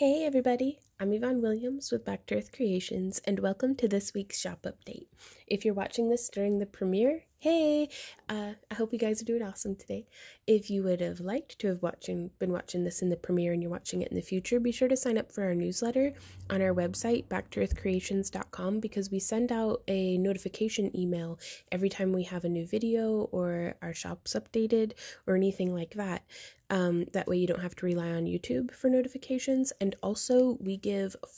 Hey everybody, I'm Yvonne Williams with Back to Earth Creations and welcome to this week's shop update. If you're watching this during the premiere, hey, uh, I hope you guys are doing awesome today. If you would have liked to have watching been watching this in the premiere and you're watching it in the future, be sure to sign up for our newsletter on our website, backtoearthcreations.com, because we send out a notification email every time we have a new video or our shops updated or anything like that. Um, that way you don't have to rely on YouTube for notifications. And also, we give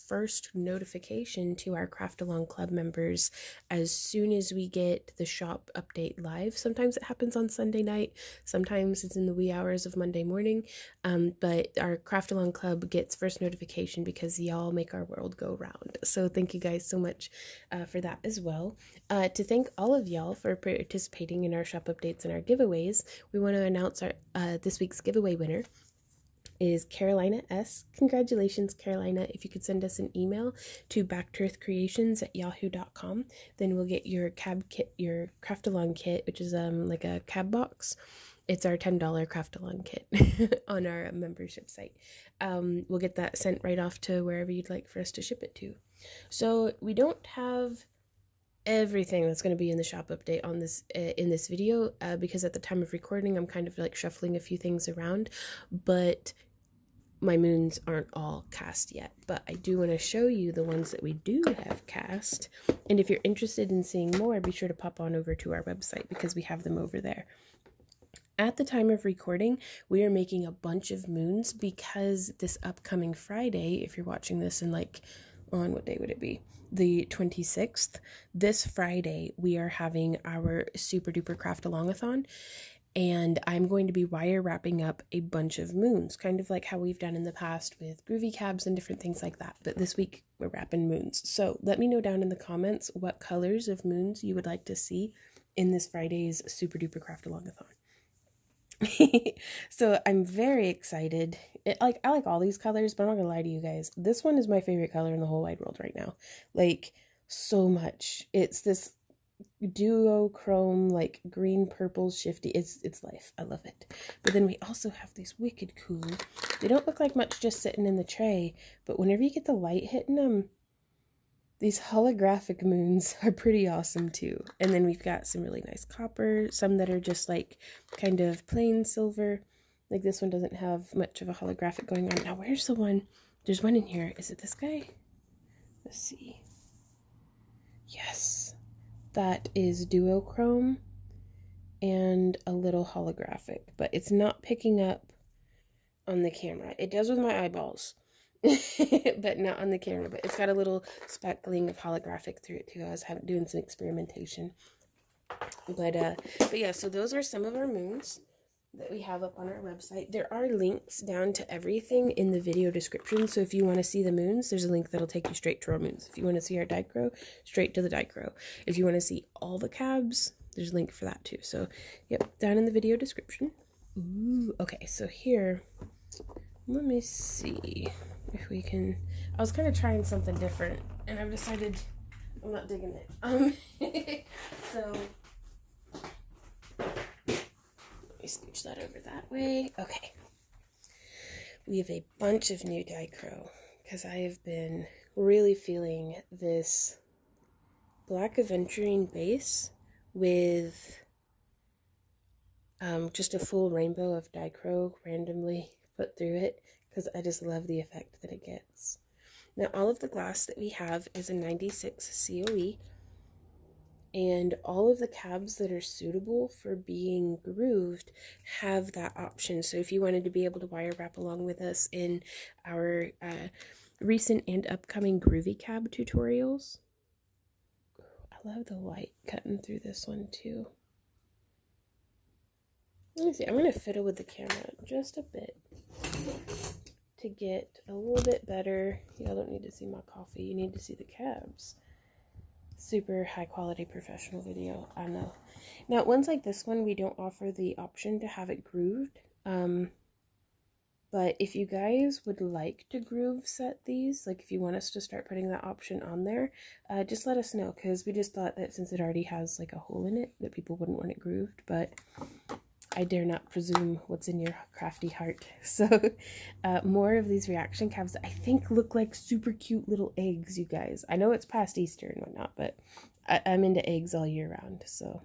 first notification to our Craft Along Club members as soon as we get the shop update live. Sometimes it happens on Sunday night, sometimes it's in the wee hours of Monday morning. Um, but our Craft Along Club gets first notification because y'all make our world go round. So, thank you guys so much uh, for that as well. Uh, to thank all of y'all for participating in our shop updates and our giveaways, we want to announce our uh, this week's giveaway winner is Carolina S. Congratulations, Carolina. If you could send us an email to backtoearthcreations at yahoo.com, then we'll get your cab kit, your craft along kit, which is um like a cab box. It's our $10 craft along kit on our membership site. Um, we'll get that sent right off to wherever you'd like for us to ship it to. So we don't have everything that's going to be in the shop update on this uh, in this video uh, because at the time of recording I'm kind of like shuffling a few things around but my moons aren't all cast yet but I do want to show you the ones that we do have cast and if you're interested in seeing more be sure to pop on over to our website because we have them over there at the time of recording, we are making a bunch of moons because this upcoming Friday, if you're watching this in like on what day would it be? The 26th. This Friday, we are having our super duper craft alongathon. And I'm going to be wire wrapping up a bunch of moons, kind of like how we've done in the past with groovy cabs and different things like that. But this week, we're wrapping moons. So let me know down in the comments what colors of moons you would like to see in this Friday's super duper craft alongathon. so I'm very excited. It, like I like all these colors, but I'm not gonna lie to you guys. This one is my favorite color in the whole wide world right now. Like so much. It's this duochrome like green purple shifty it's it's life i love it but then we also have these wicked cool they don't look like much just sitting in the tray but whenever you get the light hitting them these holographic moons are pretty awesome too. And then we've got some really nice copper, some that are just like kind of plain silver. Like this one doesn't have much of a holographic going on. Now, where's the one? There's one in here. Is it this guy? Let's see. Yes, that is duochrome and a little holographic, but it's not picking up on the camera. It does with my eyeballs. but not on the camera. But it's got a little speckling of holographic through it too. I was having, doing some experimentation. But uh, but yeah, so those are some of our moons that we have up on our website. There are links down to everything in the video description. So if you want to see the moons, there's a link that'll take you straight to our moons. If you want to see our dichro, straight to the dichro. If you want to see all the cabs, there's a link for that too. So yep, down in the video description. Ooh, okay, so here, let me see if we can. I was kind of trying something different, and I've decided I'm not digging it. Um, so let me scooch that over that way. Okay, we have a bunch of new dichro because I have been really feeling this black aventurine base with um, just a full rainbow of dichro randomly put through it because I just love the effect that it gets. Now, all of the glass that we have is a 96 COE, and all of the cabs that are suitable for being grooved have that option. So, if you wanted to be able to wire wrap along with us in our uh, recent and upcoming groovy cab tutorials, I love the light cutting through this one too. Let me see, I'm going to fiddle with the camera just a bit to get a little bit better. Y'all don't need to see my coffee. You need to see the cabs. Super high quality professional video. I know. Now, ones like this one, we don't offer the option to have it grooved. Um, but if you guys would like to groove set these, like if you want us to start putting that option on there, uh, just let us know. Because we just thought that since it already has like a hole in it, that people wouldn't want it grooved. But I dare not presume what's in your crafty heart. So, uh, more of these reaction cabs I think look like super cute little eggs, you guys. I know it's past Easter and whatnot, but I, I'm into eggs all year round, so.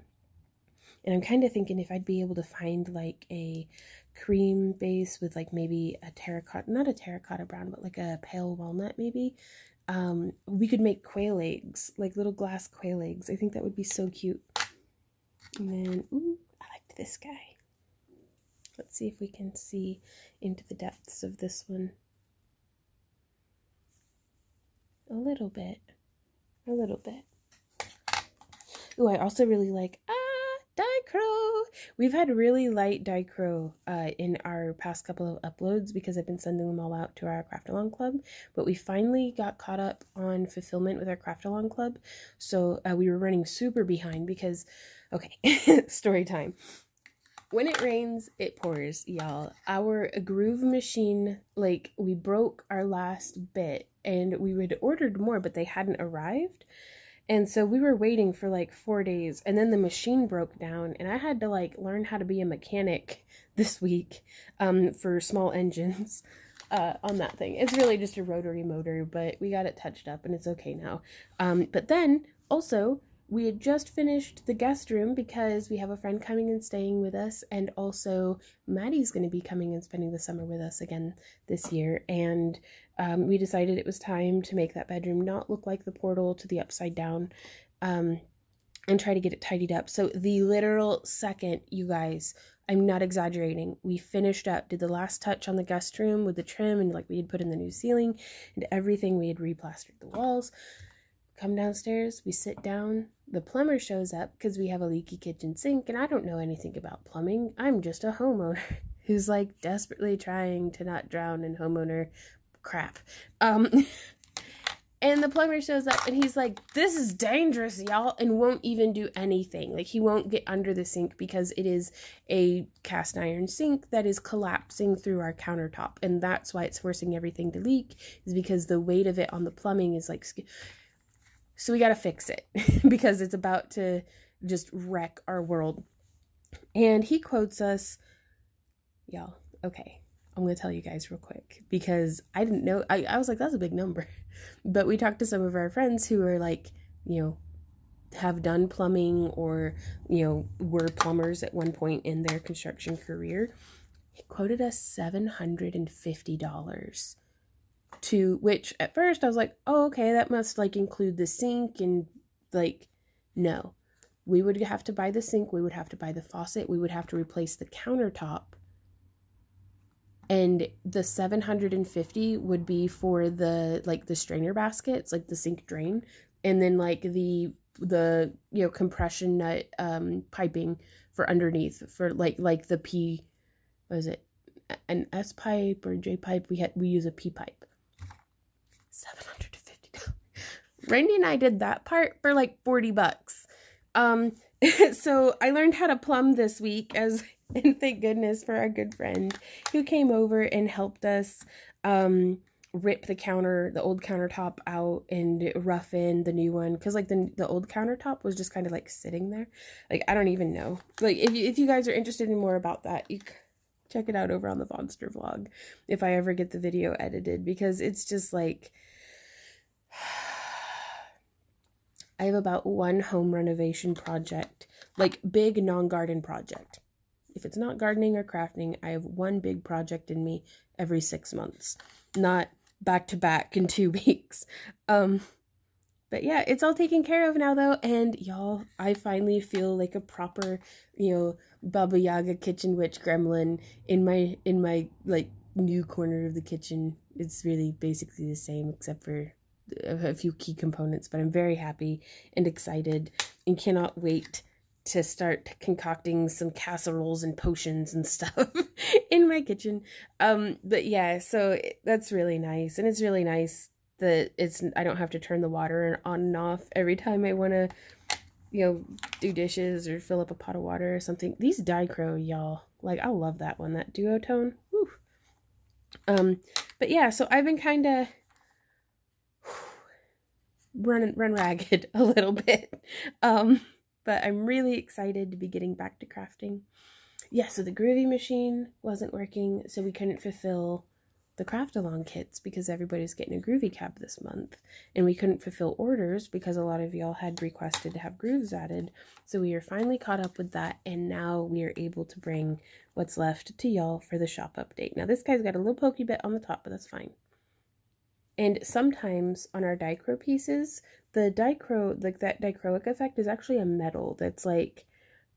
And I'm kind of thinking if I'd be able to find like a cream base with like maybe a terracotta, not a terracotta brown, but like a pale walnut maybe. Um, we could make quail eggs, like little glass quail eggs. I think that would be so cute. And then, ooh, I liked this guy. Let's see if we can see into the depths of this one. A little bit. A little bit. Oh, I also really like, ah, dichro. We've had really light dichro uh, in our past couple of uploads because I've been sending them all out to our craft along club. But we finally got caught up on fulfillment with our craft along club. So uh, we were running super behind because, okay, story time when it rains, it pours, y'all. Our groove machine, like, we broke our last bit and we had ordered more, but they hadn't arrived. And so we were waiting for like four days, and then the machine broke down, and I had to like learn how to be a mechanic this week um, for small engines uh, on that thing. It's really just a rotary motor, but we got it touched up, and it's okay now. Um, but then also, we had just finished the guest room because we have a friend coming and staying with us, and also Maddie's going to be coming and spending the summer with us again this year. And um, we decided it was time to make that bedroom not look like the portal to the upside down um, and try to get it tidied up. So, the literal second, you guys, I'm not exaggerating. We finished up, did the last touch on the guest room with the trim, and like we had put in the new ceiling and everything. We had replastered the walls. Come downstairs, we sit down, the plumber shows up because we have a leaky kitchen sink and I don't know anything about plumbing. I'm just a homeowner who's like desperately trying to not drown in homeowner crap. Um and the plumber shows up and he's like, "This is dangerous, y'all," and won't even do anything. Like he won't get under the sink because it is a cast iron sink that is collapsing through our countertop, and that's why it's forcing everything to leak. Is because the weight of it on the plumbing is like so we got to fix it because it's about to just wreck our world. And he quotes us, y'all, okay, I'm going to tell you guys real quick because I didn't know. I, I was like, that's a big number. But we talked to some of our friends who are like, you know, have done plumbing or, you know, were plumbers at one point in their construction career. He quoted us $750 to which at first I was like, oh, okay, that must like include the sink and like, no. We would have to buy the sink, we would have to buy the faucet, we would have to replace the countertop. And the 750 would be for the like the strainer baskets, like the sink drain, and then like the the you know compression nut um piping for underneath for like like the P what is it an S pipe or J pipe we had we use a P pipe $750. Randy and I did that part for like 40 bucks. Um, so I learned how to plumb this week as and thank goodness for our good friend who came over and helped us um rip the counter the old countertop out and rough in the new one. Because like the, the old countertop was just kind of like sitting there. Like i don't even know. Like if you, if you guys are interested in more about that you check it out over on the Vonster vlog if i ever get the video edited because it's just like I have about one home renovation project, like big non-garden project. If it's not gardening or crafting, I have one big project in me every six months, not back to back in two weeks. Um, but yeah, it's all taken care of now though, and y'all, I finally feel like a proper, you know, Baba Yaga kitchen witch gremlin in my in my like new corner of the kitchen. It's really basically the same except for a few key components, but I'm very happy and excited and cannot wait to start concocting some casseroles and potions and stuff in my kitchen. Um, but yeah, so that's really nice. And it's really nice that it's I don't have to turn the water on and off every time I want to, you know, do dishes or fill up a pot of water or something. These dichro, y'all, like I love that one, that duotone. Woo. Um, but yeah, so I've been kind of run run ragged a little bit. Um, but I'm really excited to be getting back to crafting. yeah, so the groovy machine wasn't working, so we couldn't fulfill the craft along kits because everybody's getting a groovy cab this month and we couldn't fulfill orders because a lot of y'all had requested to have grooves added so we are finally caught up with that and now we are able to bring what's left to y'all for the shop update now this guy's got a little pokey bit on the top but that's fine and sometimes on our dichro pieces the dichro like that dichroic effect is actually a metal that's like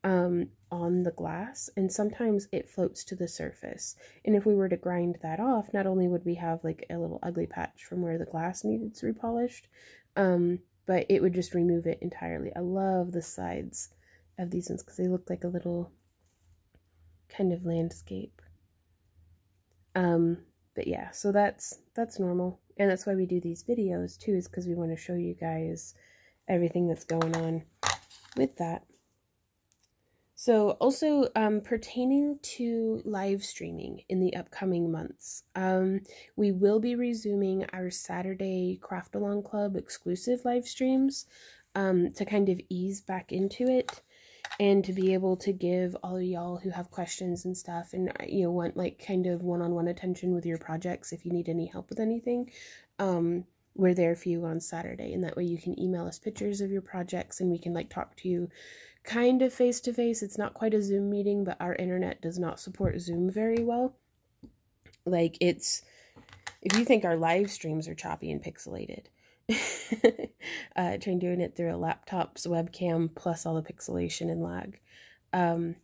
um, on the glass and sometimes it floats to the surface. And if we were to grind that off, not only would we have like a little ugly patch from where the glass needed to be polished, um, but it would just remove it entirely. I love the sides of these ones because they look like a little kind of landscape. Um, but yeah, so that's that's normal. And that's why we do these videos too, is because we want to show you guys everything that's going on with that. So, also um, pertaining to live streaming in the upcoming months, um, we will be resuming our Saturday Craft Along Club exclusive live streams um, to kind of ease back into it and to be able to give all of y'all who have questions and stuff and uh, you know want like kind of one-on-one attention with your projects if you need any help with anything um we're there for you on saturday and that way you can email us pictures of your projects and we can like talk to you kind of face to face. It's not quite a Zoom meeting, but our internet does not support Zoom very well. Like it's if you think our live streams are choppy and pixelated, uh, trying doing it through a laptop's webcam plus all the pixelation and lag. Um,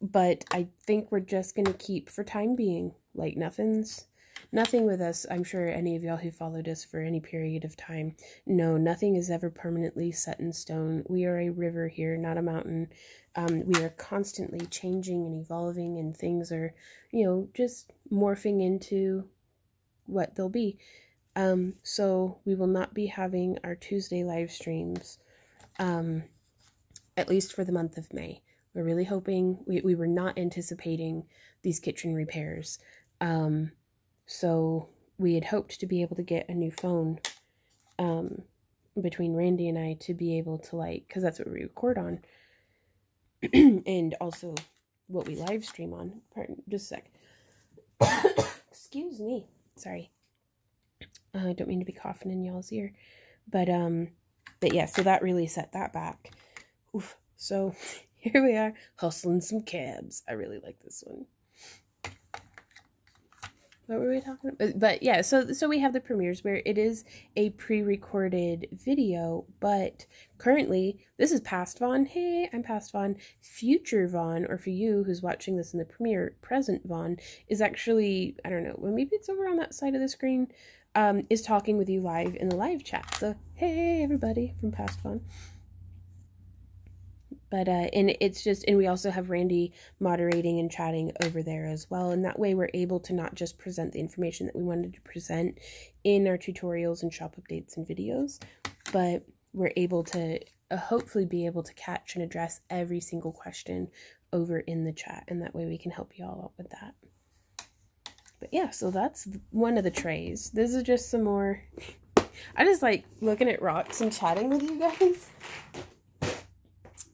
but I think we're just gonna keep for time being like nothing's nothing with us. I'm sure any of y'all who followed us for any period of time know nothing is ever permanently set in stone. We are a river here, not a mountain. Um, we are constantly changing and evolving, and things are, you know, just morphing into what they'll be. Um, so we will not be having our Tuesday live streams, um, at least for the month of May. We're really hoping, we, we were not anticipating these kitchen repairs. Um, so we had hoped to be able to get a new phone um, between Randy and I to be able to like, because that's what we record on, and also what we live stream on. Pardon, just a sec. Excuse me. Sorry. Uh, I don't mean to be coughing in y'all's ear, but um, but yeah. So that really set that back. Oof. So here we are hustling some cabs. I really like this one what were we talking about? But yeah, so so we have the premieres where it is a pre-recorded video, but currently this is past Vaughn. Hey, I'm past Vaughn. Future Vaughn, or for you who's watching this in the premiere, present Vaughn is actually I don't know. Well, maybe it's over on that side of the screen. Um, is talking with you live in the live chat. So hey, everybody from past Vaughn but uh and it's just and we also have randy moderating and chatting over there as well. And that way we're able to not just present the information that we wanted to present in our tutorials and shop updates and videos but we're able to uh, hopefully be able to catch and address every single question over in the chat. And that way we can help you all out with that but yeah so that's one of the trays this is just some more i just like looking at rocks and chatting with you guys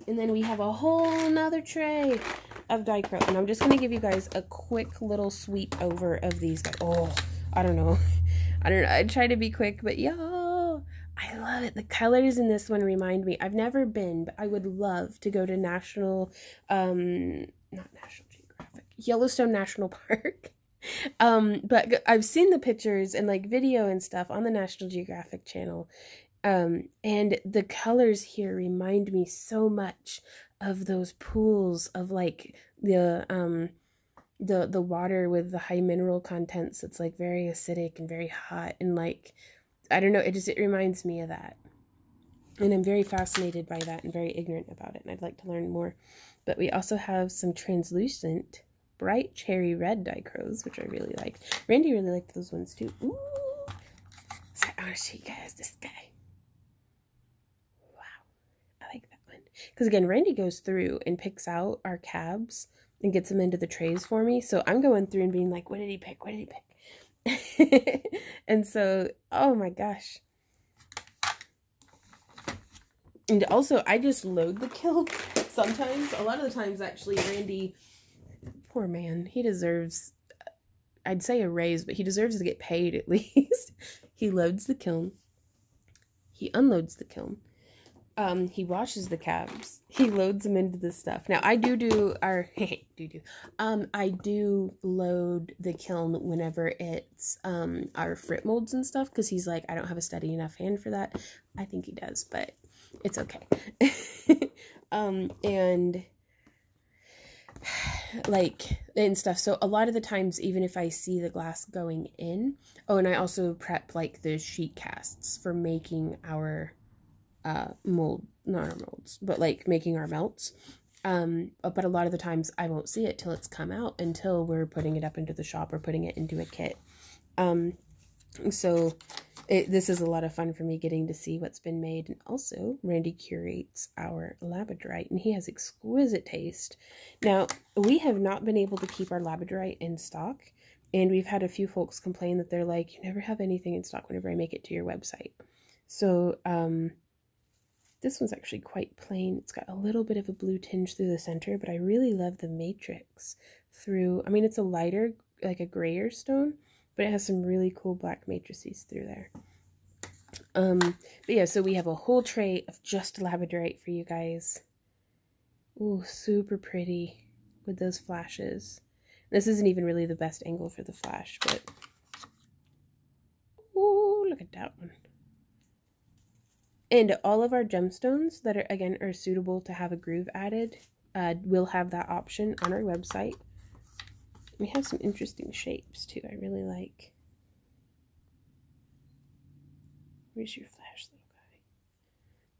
and then we have a whole nother tray of dichro. And I'm just going to give you guys a quick little sweep over of these guys. Oh, I don't know. I don't know. I try to be quick, but yo, I love it. The colors in this one remind me. I've never been, but I would love to go to National, um, not National Geographic, Yellowstone National Park. Um, but I've seen the pictures and like video and stuff on the National Geographic channel um, and the colors here remind me so much of those pools of like the um the the water with the high mineral contents it's like very acidic and very hot and like I don't know it just it reminds me of that. And I'm very fascinated by that and very ignorant about it and I'd like to learn more. But we also have some translucent bright cherry red dichros which I really like Randy really liked those ones too Ooh. So I want to show you guys this guy Wow. I like that one. Because again, Randy goes through and picks out our cabs and gets them into the trays for me. So I'm going through and being like, what did he pick? What did he pick? and so, oh my gosh. And also, I just load the kiln sometimes. A lot of the times, actually, Randy poor man. He deserves, I'd say a raise, but he deserves to get paid at least. he loads the kiln. He unloads the kiln. Um, he washes the cabs. He loads them into the stuff. Now I do do our do do. Um, I do load the kiln whenever it's um our frit molds and stuff because he's like I don't have a steady enough hand for that. I think he does, but it's okay. um, and like and stuff. So a lot of the times, even if I see the glass going in, oh, and I also prep like the sheet casts for making our uh, mold, not our molds, but like making our melts. Um, but a lot of the times I won't see it till it's come out until we're putting it up into the shop or putting it into a kit. Um, so it, this is a lot of fun for me getting to see what's been made. And also, Randy curates our labradorite, and he has exquisite taste. Now, we have not been able to keep our labradorite in stock, and we've had a few folks complain that they're like, you never have anything in stock whenever I make it to your website. So, um, this one's actually quite plain. It's got a little bit of a blue tinge through the center, but I really love the matrix through, I mean, it's a lighter, like a grayer stone, but it has some really cool black matrices through there. Um, but yeah, so we have a whole tray of just labradorite for you guys. Ooh, super pretty with those flashes. This isn't even really the best angle for the flash, but... Ooh, look at that one. And all of our gemstones that are, again, are suitable to have a groove added, uh, will have that option on our website. We have some interesting shapes too. I really like. Where's your flash, little guy?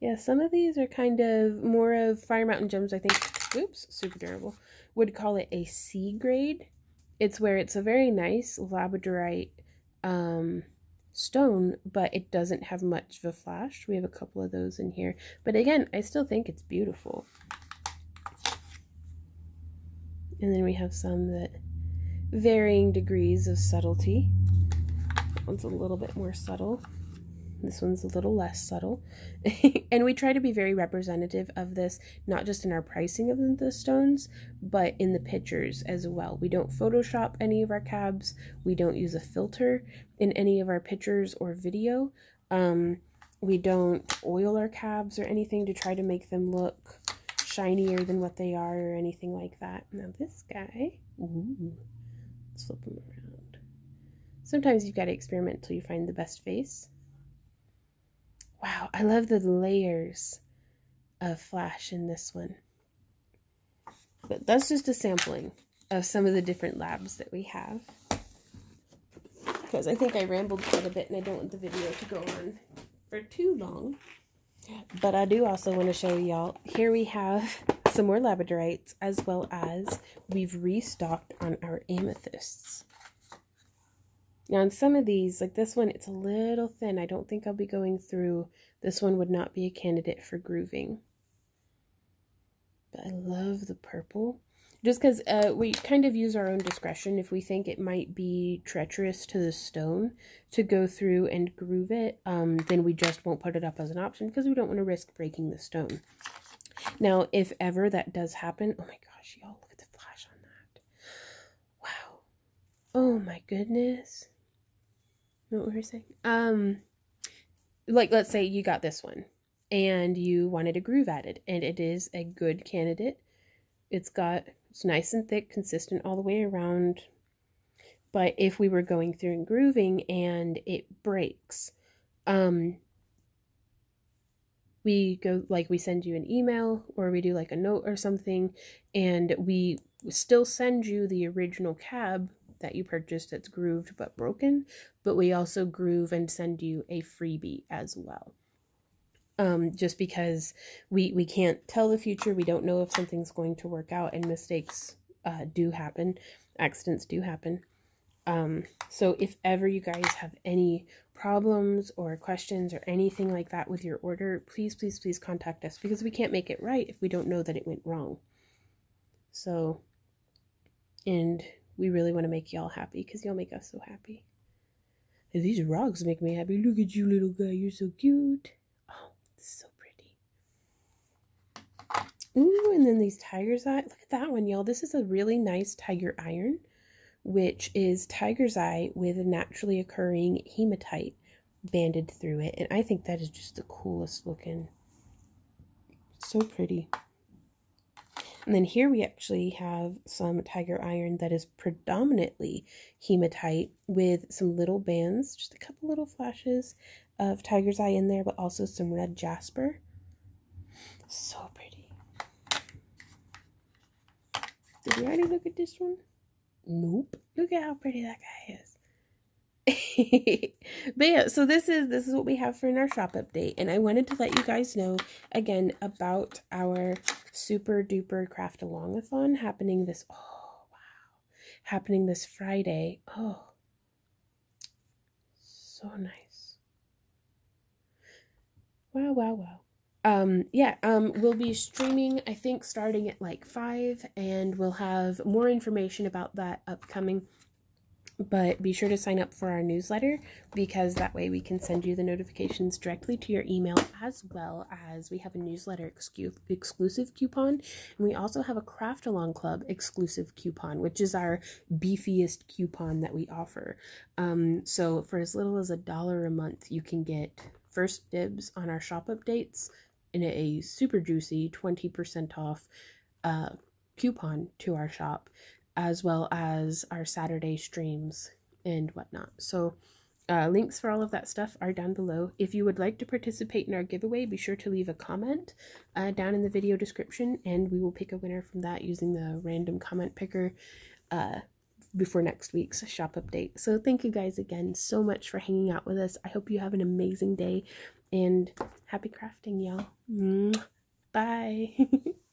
Yeah, some of these are kind of more of Fire Mountain Gems, I think. Oops, super durable. Would call it a C grade. It's where it's a very nice labradorite um, stone, but it doesn't have much of a flash. We have a couple of those in here. But again, I still think it's beautiful. And then we have some that varying degrees of subtlety. That one's a little bit more subtle. This one's a little less subtle. and we try to be very representative of this, not just in our pricing of the stones, but in the pictures as well. We don't Photoshop any of our cabs. We don't use a filter in any of our pictures or video. Um, we don't oil our cabs or anything to try to make them look shinier than what they are or anything like that. Now this guy, ooh, Let's flip them around. Sometimes you've got to experiment until you find the best face. Wow, I love the layers of flash in this one. But that's just a sampling of some of the different labs that we have. Because I think I rambled quite a bit and I don't want the video to go on for too long. But I do also want to show y'all, here we have some more labradorites as well as we've restocked on our amethysts. Now on some of these, like this one, it's a little thin. I don't think I'll be going through. This one would not be a candidate for grooving. But I love the purple. Just because uh, we kind of use our own discretion if we think it might be treacherous to the stone to go through and groove it, um, then we just won't put it up as an option because we don't want to risk breaking the stone. Now, if ever that does happen, oh my gosh, y'all, look at the flash on that. Wow. Oh my goodness. what were you saying? Um, like, let's say you got this one and you wanted a groove added, and it is a good candidate. It's got, it's nice and thick, consistent all the way around. But if we were going through and grooving and it breaks, um, we go like we send you an email or we do like a note or something and we still send you the original cab that you purchased that's grooved but broken but we also groove and send you a freebie as well. Um, just because we we can't tell the future we don't know if something's going to work out and mistakes uh, do happen accidents do happen um, so if ever you guys have any problems or questions or anything like that with your order, please, please, please contact us because we can't make it right if we don't know that it went wrong. So, and we really want to make y'all happy because y'all make us so happy. These rocks make me happy. Look at you, little guy. You're so cute. Oh, so pretty. Ooh, and then these tiger's eye. Look at that one, y'all. This is a really nice tiger iron, which is tiger's eye with a naturally occurring hematite banded through it. And I think that is just the coolest looking. So pretty. And then here we actually have some tiger iron that is predominantly hematite with some little bands, just a couple little flashes of tiger's eye in there, but also some red jasper. So pretty. Did we already look at this one? Nope. Look at how pretty that guy is. but yeah, so this is this is what we have for in our shop update, and I wanted to let you guys know again about our super duper craft alongathon happening this oh wow happening this Friday. Oh, so nice! Wow, wow, wow. Um, yeah, um, we'll be streaming, I think, starting at like 5, and we'll have more information about that upcoming. But be sure to sign up for our newsletter because that way we can send you the notifications directly to your email as well as we have a newsletter excu- exclusive coupon. And we also have a craft along club exclusive coupon which is our beefiest coupon that we offer. Um, so for as little as a dollar a month you can get first dibs on our shop updates in a super juicy 20% off uh, coupon to our shop as well as our Saturday streams and whatnot. So, uh, links for all of that stuff are down below. If you would like to participate in our giveaway, be sure to leave a comment uh, down in the video description, and we will pick a winner from that using the random comment picker uh, before next week's shop update. So, thank you guys again so much for hanging out with us. I hope you have an amazing day and happy crafting, y'all. Mm-hmm. Bye.